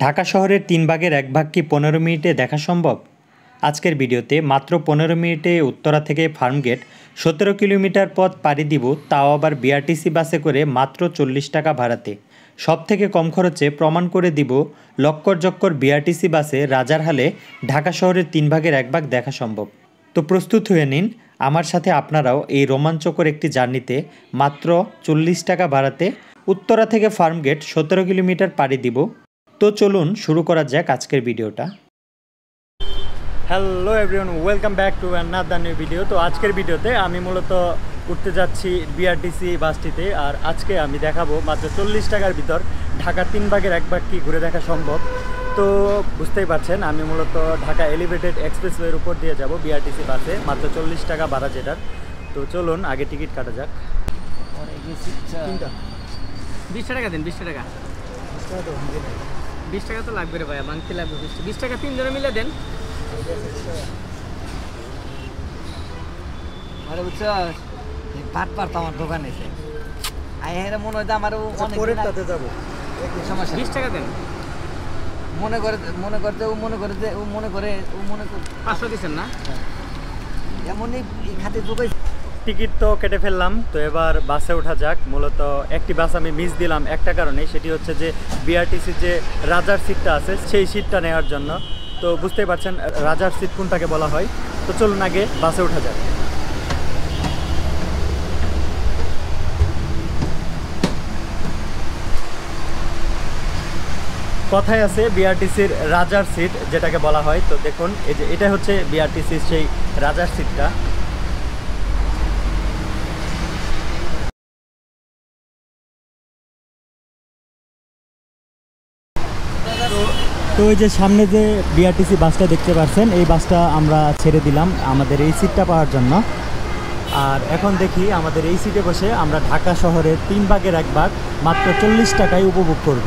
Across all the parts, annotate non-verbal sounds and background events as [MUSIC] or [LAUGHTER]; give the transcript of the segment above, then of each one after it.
ঢাকা শহরের তিন ভাগের এক ভাগ কি পনেরো মিনিটে দেখা সম্ভব? আজকের ভিডিওতে মাত্র পনেরো মিনিটে উত্তরা থেকে ফার্মগেট, সতেরো কিলোমিটার পথ পাড়ি দিব তাও আবার বিআরটিসি বাসে করে মাত্র চল্লিশ টাকা ভাড়াতে। সব থেকে কম খরচে প্রমাণ করে দিব লক্কর জক্কর বিআরটিসি বাসে রাজারহালে ঢাকা শহরের তিন ভাগের এক ভাগ দেখা সম্ভব। তো প্রস্তুত হয়ে নিন, আমার সাথে আপনারাও এই রোমাঞ্চকর একটি জার্নিতে মাত্র চল্লিশ টাকা ভাড়াতে উত্তরা থেকে ফার্মগেট, সতেরো কিলোমিটার পাড়ি দিব তো চলুন শুরু করা যাক আজকের ভিডিওটা। Hello everyone welcome back to another new video তো আজকের ভিডিওতে আমি মূলত উঠতে যাচ্ছি বিআরটিসি বাসটিতে আর আজকে আমি দেখাবো মাত্র চল্লিশ টাকার ভিতর ঢাকার তিন ভাগের এক ভাগ কি ঘুরে দেখা সম্ভব। তো বুঝতেই পারছেন আমি মূলত ঢাকা এলিভেটেড এক্সপ্রেসওয়ের উপর দিয়ে যাব বিআরটিসি বাসে মাত্র চল্লিশ টাকা ভাড়া যেটার। তো চলুন আগে টিকিট কাটা যাক। তিনটা। বিশ টাকা দিন বিশ টাকা। বিশ টাকা তো লাগবে রে ভাইয়া মাংতি লাগবে বিশ বিশ টাকা তিনজনে মিলে দেন। আরে বুঝছ পাট পাট আমার দোকান এসে। আই হেরে মনে হয় যে আমারও অনেক পরেরটাতে যাব। সমস্যা। বিশ টাকা দেন। মনে করে মনে করতে ও মনে করে যে ও মনে করে ও মনে করে পাঁচশো দিচ্ছেন না? এমনই এই খাতে ঢুকাই টিকিট তো কেটে ফেললাম, তো এবার বাসে ওঠা যাক। মূলত একটি বাস আমি মিস দিলাম একটা কারণে সেটি হচ্ছে যে বিআরটিসির যে রাজার সিটটা আছে, সেই সিটটা নেওয়ার জন্য। তো বুঝতেই পারছেন, রাজার সিট কোনটাকে বলা হয়? তো চলুন আগে বাসে ওঠা যাক। কথায় আছে বিআরটিসির রাজার সিট, যেটাকে বলা হয়। তো দেখুন, এই যে এটা হচ্ছে বিআরটিসির সেই রাজার সিটটা। তো ওই যে সামনে যে বিআরটিসি বাসটা দেখতে পাচ্ছেন এই বাসটা আমরা ছেড়ে দিলাম আমাদের এই সিটটা পাওয়ার জন্য। আর এখন দেখি আমাদের এই সিটে বসে আমরা ঢাকা শহরের তিন ভাগের এক ভাগ মাত্র চল্লিশ টাকায় উপভোগ করব।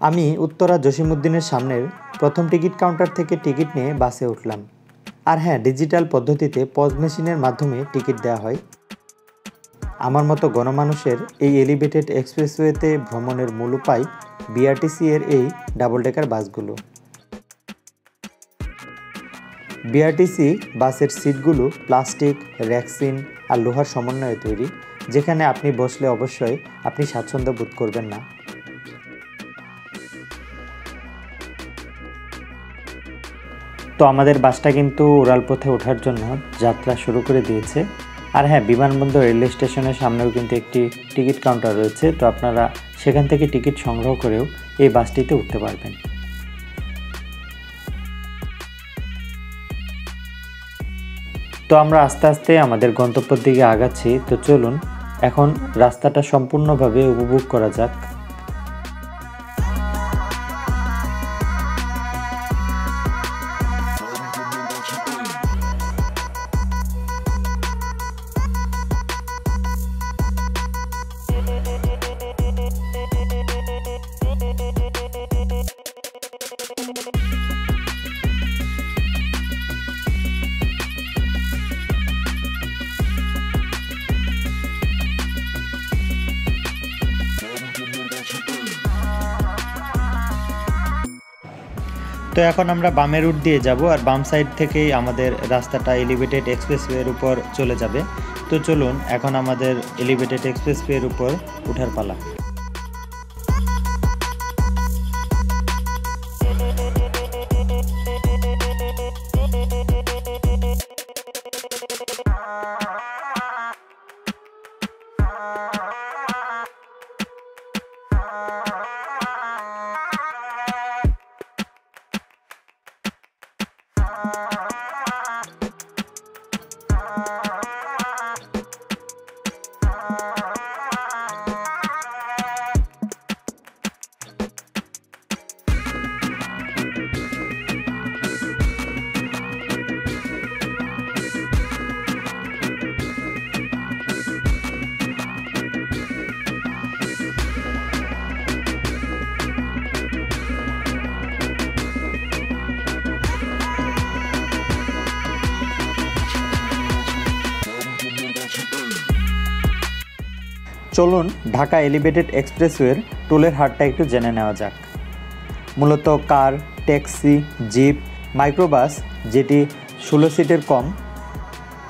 আমি উত্তরা জসিমুদ্দিনের সামনের প্রথম টিকিট কাউন্টার থেকে টিকিট নিয়ে বাসে উঠলাম। আর হ্যাঁ ডিজিটাল পদ্ধতিতে পজ মেশিনের মাধ্যমে টিকিট দেওয়া হয়। আমার মতো গণমানুষের এই এলিভেটেড এক্সপ্রেসওয়েতে ভ্রমণের মূল উপায় বিআরটিসি এর এই ডাবল ডেকার বাসগুলো বিআরটিসি বাসের সিটগুলো প্লাস্টিক, র্যাক্সিন আর লোহার সমন্বয়ে তৈরি, যেখানে আপনি বসলে অবশ্যই আপনি স্বাচ্ছন্দ্য বোধ করবেন না। তো আমাদের বাসটা কিন্তু উড়ালপথে ওঠার জন্য যাত্রা শুরু করে দিয়েছে। আর হ্যাঁ বিমানবন্দর রেলওয়ে স্টেশনের সামনেও কিন্তু একটি টিকিট কাউন্টার রয়েছে, তো আপনারা সেখান থেকে টিকিট সংগ্রহ করেও এই বাসটিতে উঠতে পারবেন। তো আমরা আস্তে আস্তে আমাদের গন্তব্যের দিকে আগাচ্ছি, তো চলুন, এখন রাস্তাটা সম্পূর্ণভাবে উপভোগ করা যাক। তো এখন আমরা বামের রুট দিয়ে যাব আর বাম সাইড থেকেই আমাদের রাস্তাটা এলিভেটেড এক্সপ্রেসওয়ের উপর চলে যাবে। তো চলুন, এখন আমাদের এলিভেটেড এক্সপ্রেসওয়ের উপর উঠার পালা। Bye. [LAUGHS] চলুন ঢাকা এলিভেটেড এক্সপ্রেসওয়ের টোলের হারটা একটু জেনে নেওয়া যাক। মূলত কার, ট্যাক্সি, জিপ, মাইক্রোবাস যেটি ষোলো সিটের কম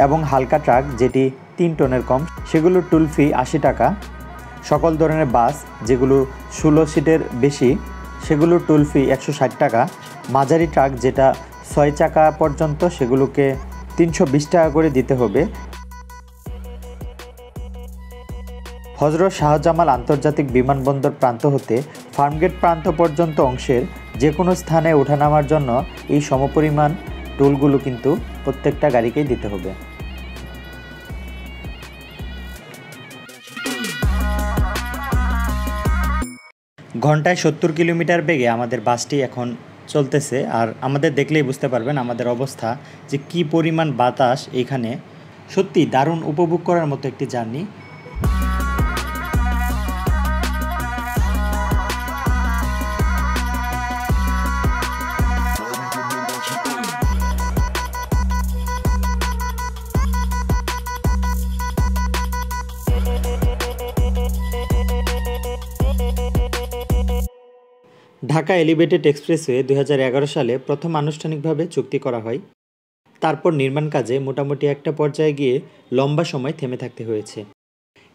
এবং হালকা ট্রাক যেটি তিন টনের কম সেগুলোর টুল ফি আশি টাকা। সকল ধরনের বাস যেগুলো ষোলো সিটের বেশি সেগুলোর টুল ফি একশো ষাট টাকা। মাঝারি ট্রাক যেটা ছয় চাকা পর্যন্ত, সেগুলোকে তিনশো বিশ টাকা করে দিতে হবে। হজরত শাহজামাল আন্তর্জাতিক বিমানবন্দর প্রান্ত হতে ফার্মগেট প্রান্ত পর্যন্ত অংশের যে কোনো স্থানে ওঠানামার জন্য এই সমপরিমাণ টোলগুলো কিন্তু প্রত্যেকটা গাড়িকেই দিতে হবে। ঘন্টায় সত্তর কিলোমিটার বেগে আমাদের বাসটি এখন চলতেছে আর আমাদের দেখলেই বুঝতে পারবেন আমাদের অবস্থা যে কি পরিমাণ বাতাস এখানে। সত্যি দারুণ উপভোগ করার মতো একটি জার্নি। ঢাকা এলিভেটেড এক্সপ্রেসওয়ে দু হাজার এগারো সালে প্রথম আনুষ্ঠানিকভাবে চুক্তি করা হয়। তারপর নির্মাণ কাজে মোটামুটি একটা পর্যায়ে গিয়ে লম্বা সময় থেমে থাকতে হয়েছে।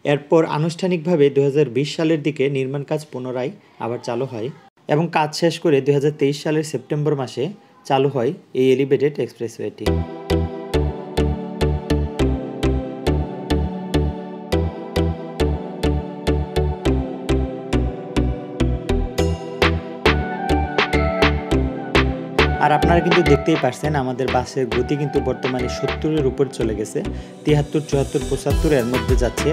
এরপর আনুষ্ঠানিকভাবে দু হাজার বিশ সালের দিকে নির্মাণ কাজ পুনরায় আবার চালু হয় এবং কাজ শেষ করে দু হাজার তেইশ সালের সেপ্টেম্বর মাসে চালু হয় এই এলিভেটেড এক্সপ্রেসওয়েটি। আর আপনারা কিন্তু দেখতেই পারছেন আমাদের বাসের গতি কিন্তু বর্তমানে সত্তরের উপর চলে গেছে তিয়াত্তর চুয়াত্তর পঁচাত্তরের মধ্যে যাচ্ছে।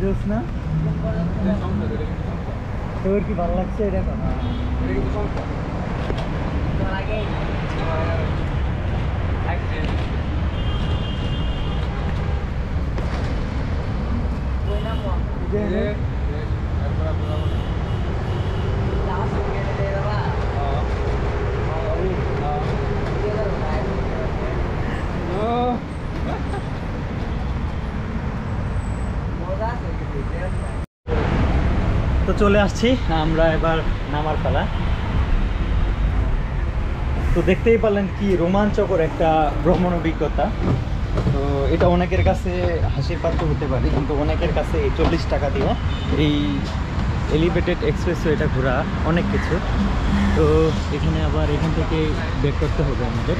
জোস না তোর কি ভালো লাগছে এটা কথা তো চলে আসছি, আমরা এবার নামার পালা। তো দেখতেই পারলেন কি রোমাঞ্চকর একটা ভ্রমণ অভিজ্ঞতা। তো এটা অনেকের কাছে হাসির পাত্র হতে পারে, কিন্তু অনেকের কাছে এই চল্লিশ টাকা দিয়ে এই এলিভেটেড এক্সপ্রেস এটা ঘোরা অনেক কিছু। তো এখানে আবার এখান থেকে ব্যাক করতে হবে আমাদের।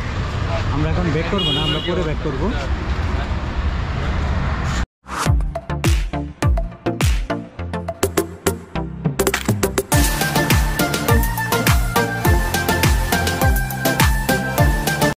আমরা এখন ব্যাক করব না, আমরা পরে ব্যাক করব।